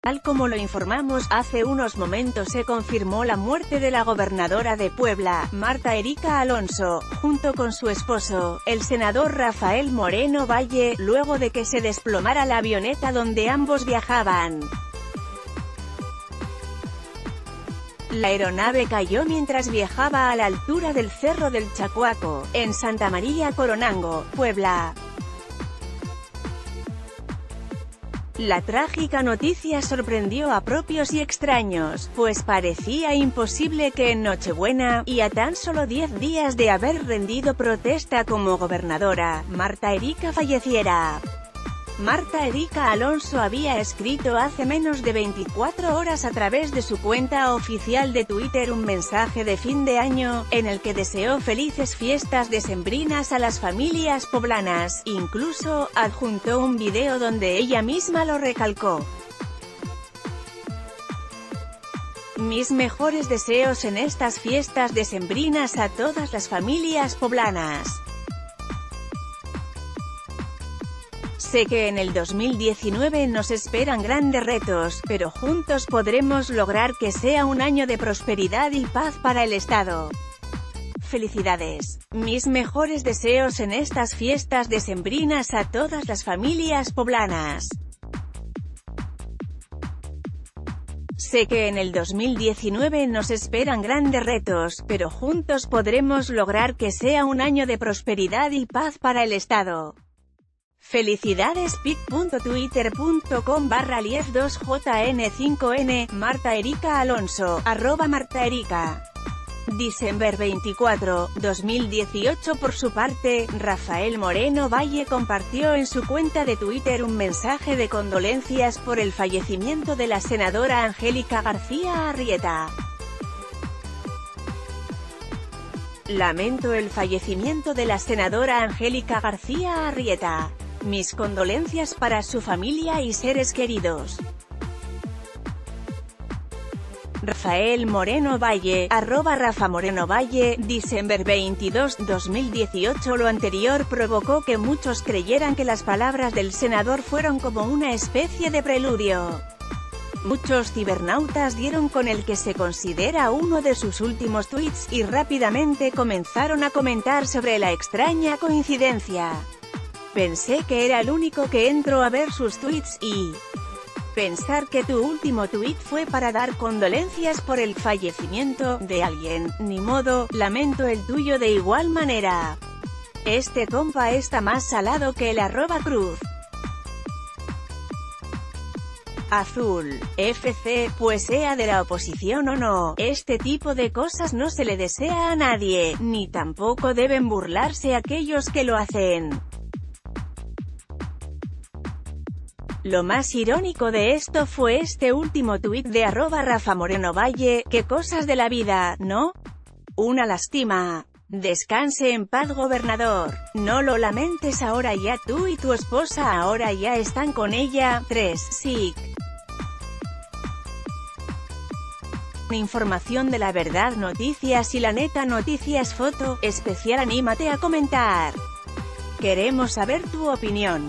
Tal como lo informamos, hace unos momentos se confirmó la muerte de la gobernadora de Puebla, Marta Erika Alonso, junto con su esposo, el senador Rafael Moreno Valle, luego de que se desplomara la avioneta donde ambos viajaban. La aeronave cayó mientras viajaba a la altura del Cerro del Chacuaco, en Santa María Coronango, Puebla. La trágica noticia sorprendió a propios y extraños, pues parecía imposible que en Nochebuena, y a tan solo 10 días de haber rendido protesta como gobernadora, Marta Erika falleciera. Marta Erika Alonso había escrito hace menos de 24 horas a través de su cuenta oficial de Twitter un mensaje de fin de año, en el que deseó felices fiestas decembrinas a las familias poblanas, incluso, adjuntó un video donde ella misma lo recalcó. Mis mejores deseos en estas fiestas decembrinas a todas las familias poblanas. Sé que en el 2019 nos esperan grandes retos, pero juntos podremos lograr que sea un año de prosperidad y paz para el Estado. Felicidades. Mis mejores deseos en estas fiestas decembrinas a todas las familias poblanas. Sé que en el 2019 nos esperan grandes retos, pero juntos podremos lograr que sea un año de prosperidad y paz para el Estado. Felicidades pic.twitter.com barra 2jn5n, Marta Erika Alonso, arroba Marta Erika. December 24, 2018 Por su parte, Rafael Moreno Valle compartió en su cuenta de Twitter un mensaje de condolencias por el fallecimiento de la senadora Angélica García Arrieta. Lamento el fallecimiento de la senadora Angélica García Arrieta. Mis condolencias para su familia y seres queridos. Rafael Moreno Valle, arroba Rafa Moreno Valle, December 22, 2018 Lo anterior provocó que muchos creyeran que las palabras del senador fueron como una especie de preludio. Muchos cibernautas dieron con el que se considera uno de sus últimos tweets, y rápidamente comenzaron a comentar sobre la extraña coincidencia. Pensé que era el único que entró a ver sus tweets y... Pensar que tu último tweet fue para dar condolencias por el fallecimiento de alguien, ni modo, lamento el tuyo de igual manera. Este compa está más salado que el arroba cruz. Azul, FC, pues sea de la oposición o no, este tipo de cosas no se le desea a nadie, ni tampoco deben burlarse aquellos que lo hacen. Lo más irónico de esto fue este último tuit de arroba Rafa Moreno Valle, qué cosas de la vida, ¿no? Una lástima. Descanse en paz gobernador. No lo lamentes ahora ya tú y tu esposa ahora ya están con ella. 3. SIC. Información de la verdad noticias y la neta noticias foto, especial anímate a comentar. Queremos saber tu opinión.